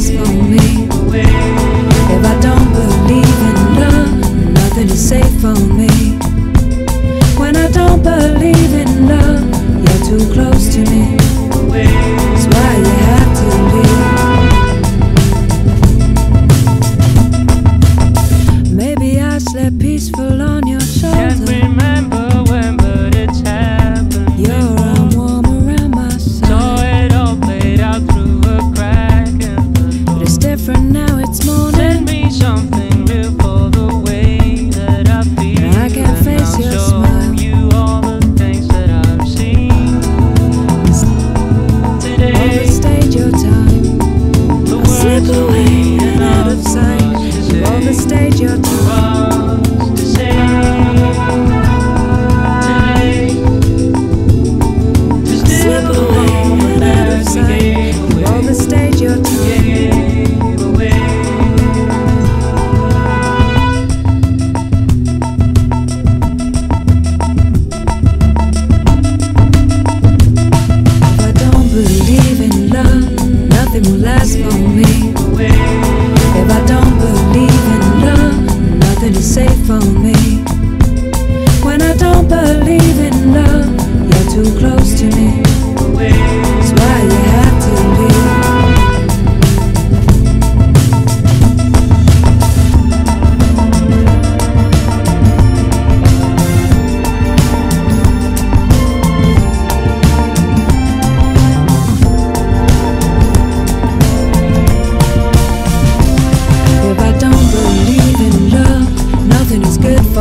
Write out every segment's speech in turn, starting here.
eyes. If I don't believe in love, nothing is safe for me. When I don't believe in love, you're too close to me. That's why you have to. Maybe I slept peacefully. believe in love, nothing will last for me. If I don't believe in love, nothing is safe for me. When I don't believe in love, you're too close to me.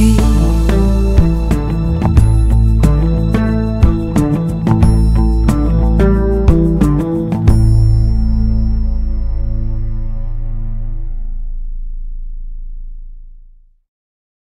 You.